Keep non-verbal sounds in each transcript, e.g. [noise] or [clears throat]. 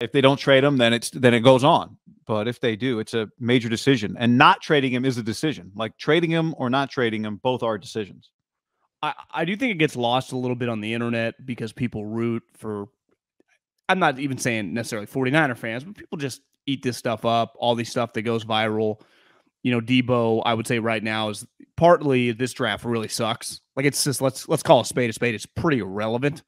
If they don't trade him, then it's then it goes on. But if they do, it's a major decision. And not trading him is a decision. Like trading him or not trading him, both are decisions. I, I do think it gets lost a little bit on the internet because people root for I'm not even saying necessarily 49er fans, but people just eat this stuff up, all these stuff that goes viral. You know, Deebo, I would say right now is partly this draft really sucks. Like it's just let's let's call a spade a spade. It's pretty irrelevant.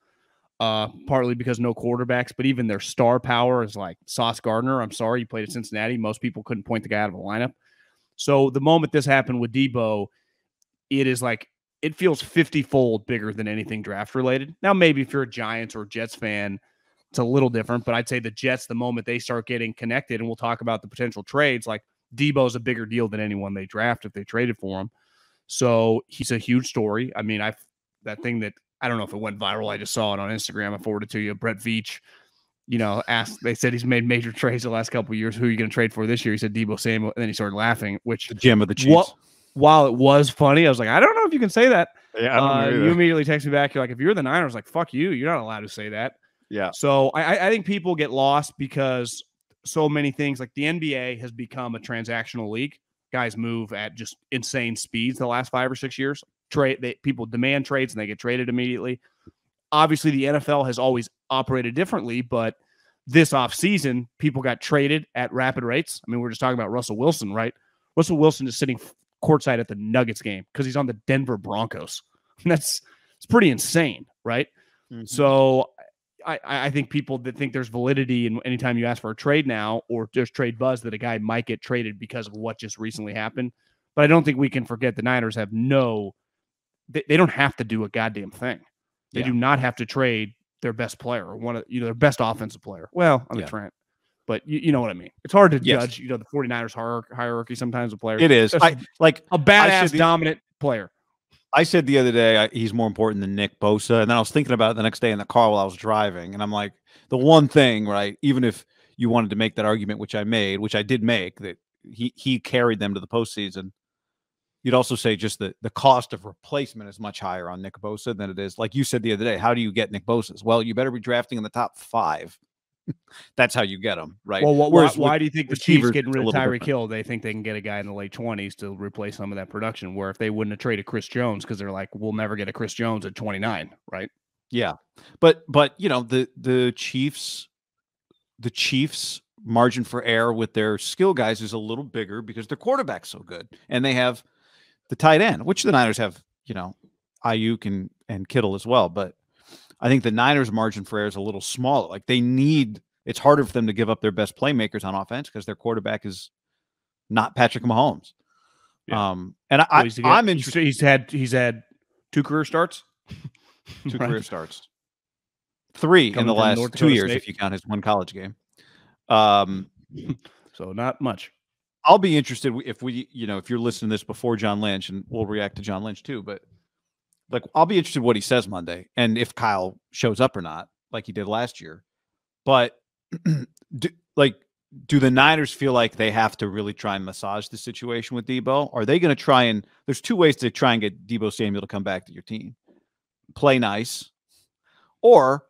Uh, partly because no quarterbacks, but even their star power is like Sauce Gardner. I'm sorry, he played at Cincinnati. Most people couldn't point the guy out of a lineup. So the moment this happened with Deebo, it is like it feels 50 fold bigger than anything draft related. Now, maybe if you're a Giants or Jets fan, it's a little different, but I'd say the Jets, the moment they start getting connected, and we'll talk about the potential trades, like Deebo's a bigger deal than anyone they draft if they traded for him. So he's a huge story. I mean, I that thing that I don't know if it went viral. I just saw it on Instagram. I forwarded to you. Brett Veach, you know, asked. They said he's made major trades the last couple years. Who are you going to trade for this year? He said Deebo Samuel, and then he started laughing. Which the gem of the Chiefs. What, while it was funny, I was like, I don't know if you can say that. Yeah, uh, you immediately text me back. You're like, if you're the Niners, like, fuck you. You're not allowed to say that. Yeah. So I, I think people get lost because so many things like the NBA has become a transactional league. Guys move at just insane speeds the last five or six years. Trade they, people demand trades and they get traded immediately. Obviously, the NFL has always operated differently, but this offseason, people got traded at rapid rates. I mean, we are just talking about Russell Wilson, right? Russell Wilson is sitting courtside at the Nuggets game because he's on the Denver Broncos. And [laughs] that's it's pretty insane, right? Mm-hmm. So I, I think people that think there's validity in anytime you ask for a trade now or there's trade buzz that a guy might get traded because of what just recently happened. But I don't think we can forget the Niners have no, they, they don't have to do a goddamn thing. They yeah. do not have to trade their best player or one of you know their best offensive player. Well, on the yeah. Trent, but you, you know what I mean. It's hard to yes. judge, you know, the 49ers hierarchy sometimes of players. It is. I, like a badass dominant player. I said the other day I, he's more important than Nick Bosa, and then I was thinking about it the next day in the car while I was driving, and I'm like, the one thing, right? Even if you wanted to make that argument, which I made, which I did make, that he he carried them to the postseason. You'd also say just the the cost of replacement is much higher on Nick Bosa than it is, like you said the other day. How do you get Nick Bosa's? Well, you better be drafting in the top five [laughs] that's how you get them, right? Well, what, why, why, do you think the Chiefs getting rid of Tyreek Hill? They think they can get a guy in the late twenties to replace some of that production. Where if they wouldn't have traded Chris Jones because they're like, we'll never get a Chris Jones at twenty nine, right? Yeah, but but you know the the Chiefs, the Chiefs margin for error with their skill guys is a little bigger because their quarterback's so good, and they have the tight end, which the Niners have, you know, Aiyuk and and Kittle as well, but I think the Niners' margin for error is a little smaller. Like they need, it's harder for them to give up their best playmakers on offense because their quarterback is not Patrick Mahomes. Yeah. Um, and I, well, I am interested. He's had he's had two career starts, two [laughs] right. career starts, three Coming in the last two years State. if you count his one college game. Um, [laughs] so not much. I'll be interested if we, you know, if you're listening to this before John Lynch, and we'll react to John Lynch too. But like I'll be interested what he says Monday and if Kyle shows up or not, like he did last year. But [clears throat] do, like, do the Niners feel like they have to really try and massage the situation with Deebo? Are they going to try and? There's two ways to try and get Deebo Samuel to come back to your team: play nice, or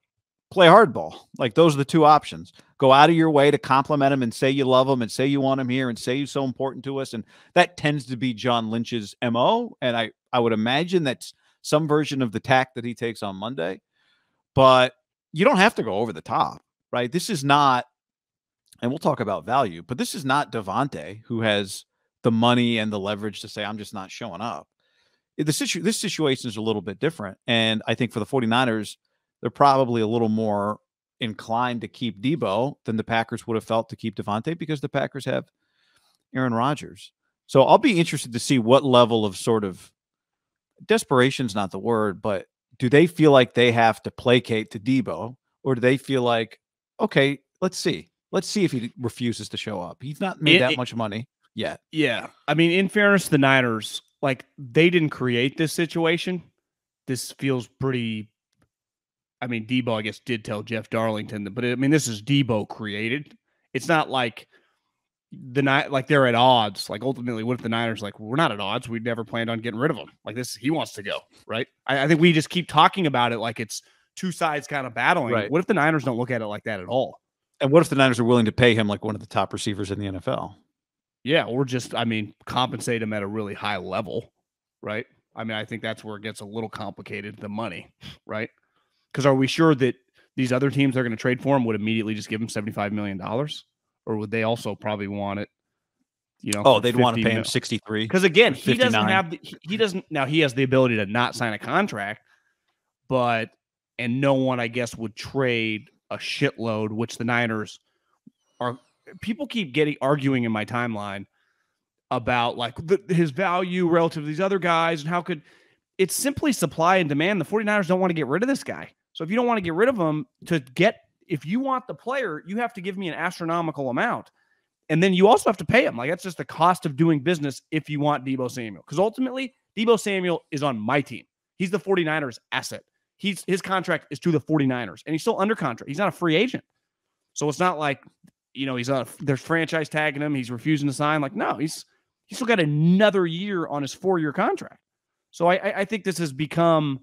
play hardball. Like those are the two options. Go out of your way to compliment him and say you love him and say you want him here and say you're so important to us. And that tends to be John Lynch's mo. And I I would imagine that's some version of the tack that he takes on Monday. But you don't have to go over the top, right? This is not, and we'll talk about value, but this is not Davante who has the money and the leverage to say, I'm just not showing up. The situ- this situation is a little bit different. And I think for the 49ers, they're probably a little more inclined to keep Deebo than the Packers would have felt to keep Davante because the Packers have Aaron Rodgers. So I'll be interested to see what level of sort of desperation's not the word, but do they feel like they have to placate to Deebo or do they feel like, okay, let's see, let's see if he refuses to show up? He's not made it, that it, much money yet. Yeah, I mean, in fairness the Niners, like they didn't create this situation. This feels pretty. I mean, Deebo, I guess, did tell Jeff Darlington, that, but I mean, this is Deebo created. It's not like the night like they're at odds. Like ultimately, what if the Niners like we're not at odds? We never planned on getting rid of him. Like this, he wants to go, right? I, I think we just keep talking about it like it's two sides kind of battling. Right. What if the Niners don't look at it like that at all? And what if the Niners are willing to pay him like one of the top receivers in the NFL? Yeah, or just I mean, compensate him at a really high level, right? I mean, I think that's where it gets a little complicated, the money, [laughs] right? Because are we sure that these other teams that are going to trade for him would immediately just give him $75 million? Or would they also probably want it? You know, Oh, they'd want to 50 pay him mil? 63. Because again, he doesn't have the, he- he doesn't now he has the ability to not sign a contract, but and no one I guess would trade a shitload, which the Niners are people keep getting arguing in my timeline about like the, his value relative to these other guys and how could it's simply supply and demand. The 49ers don't want to get rid of this guy. So if you don't want to get rid of him to get if you want the player, you have to give me an astronomical amount. And then you also have to pay him. Like that's just the cost of doing business if you want Deebo Samuel. Because ultimately, Deebo Samuel is on my team. He's the 49ers asset. He's his contract is to the 49ers and he's still under contract. He's not a free agent. So it's not like, you know, he's on there's franchise tagging him, he's refusing to sign. Like, no, he's he's still got another year on his four-year contract. So I I, I think this has become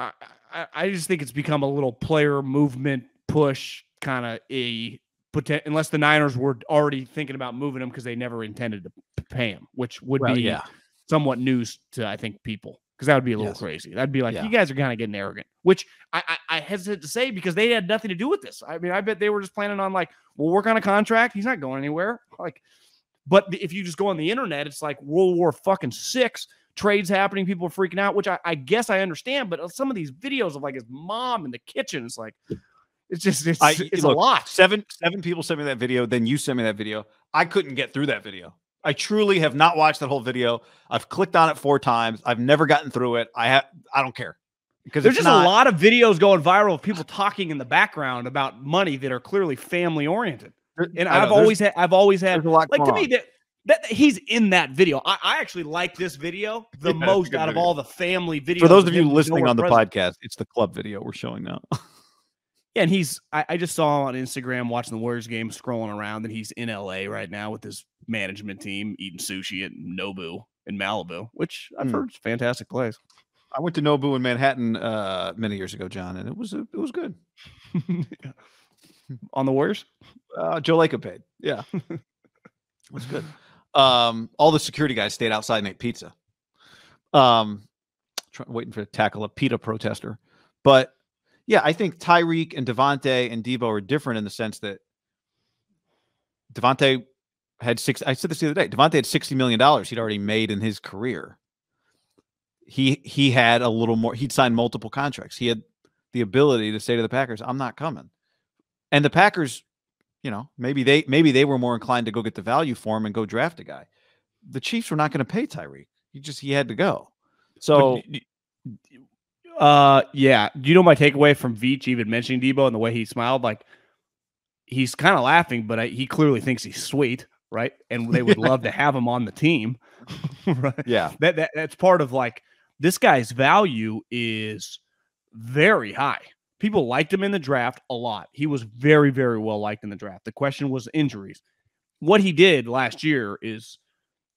I, I I just think it's become a little player movement push kind of a poten- unless the Niners were already thinking about moving him because they never intended to pay him, which would Well, be yeah. somewhat news to I think people because that would be a little Yes. crazy. That'd be like Yeah. you guys are kind of getting arrogant, which I, I I hesitate to say because they had nothing to do with this. I mean, I bet they were just planning on like we'll work on a contract. He's not going anywhere. Like, but if you just go on the internet, it's like World War fucking six trades happening. People are freaking out, which I, I guess I understand. But uh, some of these videos of like his mom in the kitchen, it's like it's just it's, I- it's look, a lot. Seven seven people sent me that video. Then you sent me that video. I couldn't get through that video. I truly have not watched that whole video. I've clicked on it four times. I've never gotten through it. I have. I don't care because There's just not, a lot of videos going viral of people talking in the background about money that are clearly family oriented. And I've always had I've always had a lot like to me on. That, that he's in that video. I, I actually like this video the Yeah, most out of video. all the family videos. For those of you listening on the present. podcast, it's the club video we're showing now. [laughs] Yeah, and he's I, I just saw on Instagram watching the Warriors game, scrolling around that he's in LA right now with his management team eating sushi at Nobu in Malibu, which I've Hmm. heard is a fantastic place. I went to Nobu in Manhattan uh, many years ago, John, and it was it was good. [laughs] on the Warriors. Uh, Joe Lacob paid. Yeah, [laughs] it was good. Um, all the security guys stayed outside and ate pizza. Um, try, waiting for to tackle a PETA protester, but yeah, I think Tyreek and Davante and Deebo are different in the sense that Davante had six. I said this the other day. Davante had sixty million dollars he'd already made in his career. He he had a little more. He'd signed multiple contracts. He had the ability to say to the Packers, "I'm not coming," and the Packers you know, maybe they maybe they were more inclined to go get the value for him and go draft a guy. The Chiefs were not going to pay Tyreek. He just he had to go. So But d- d- uh, yeah. Do you know my takeaway from Veach even mentioning Deebo and the way he smiled? Like he's kind of laughing, but I, he clearly thinks he's sweet, right? And they would love to [laughs] have him on the team, [laughs] right? yeah, That, that that's part of like this guy's value is very high. People liked him in the draft a lot. He was very, very well liked in the draft. The question was injuries. What he did last year is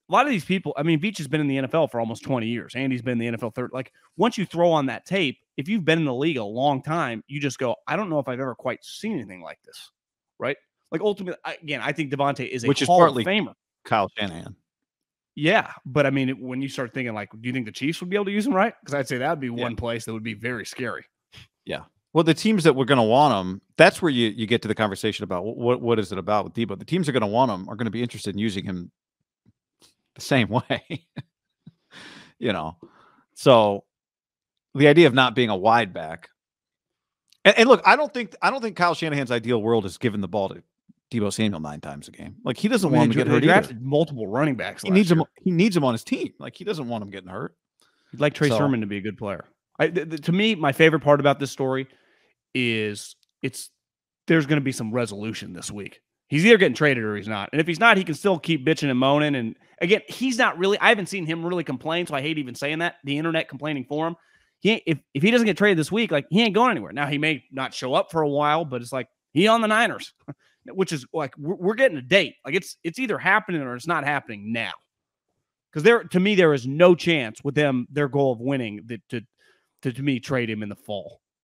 a lot of these people. I mean, Veach has been in the NFL for almost 20 years. Andy's been in the NFL third. Like once you throw on that tape, if you've been in the league a long time, you just go, I don't know if I've ever quite seen anything like this, right? Like ultimately, again, I think Davante is a Which is Hall partly- of famer. Kyle Shanahan. Yeah, but I mean, when you start thinking like, do you think the Chiefs would be able to use him right? Because I'd say that would be one place that would be very scary. Well, the teams that were going to want him, that's where you, you get to the conversation about what what is it about with Deebo. The teams that are going to want him are going to be interested in using him the same [laughs] way. you know, so the idea of not being a wide back. And, and look, I don't think I don't think Kyle Shanahan's ideal world is giving the ball to Deebo Samuel nine times a game. Like he doesn't I mean, want him to get hurt. Either. drafted multiple running backs. He needs year. him. He needs him on his team. Like he doesn't want him getting hurt. He'd like Trey So- Sermon to be a good player. I, th- th- to me, my favorite part about this story is it's there's going to be some resolution this week. He's either getting traded or he's not. And if he's not, he can still keep bitching and moaning. And again, he's not really. I haven't seen him really complain, so I hate even saying that. The internet complaining for him. He if if he doesn't get traded this week, like he ain't going anywhere. Now he may not show up for a while, but it's like he on the Niners, [laughs] which is like we're, we're getting a date. Like it's it's either happening or it's not happening now. Because there, to me, there is no chance with them their goal of winning that to, to to me trade him in the fall.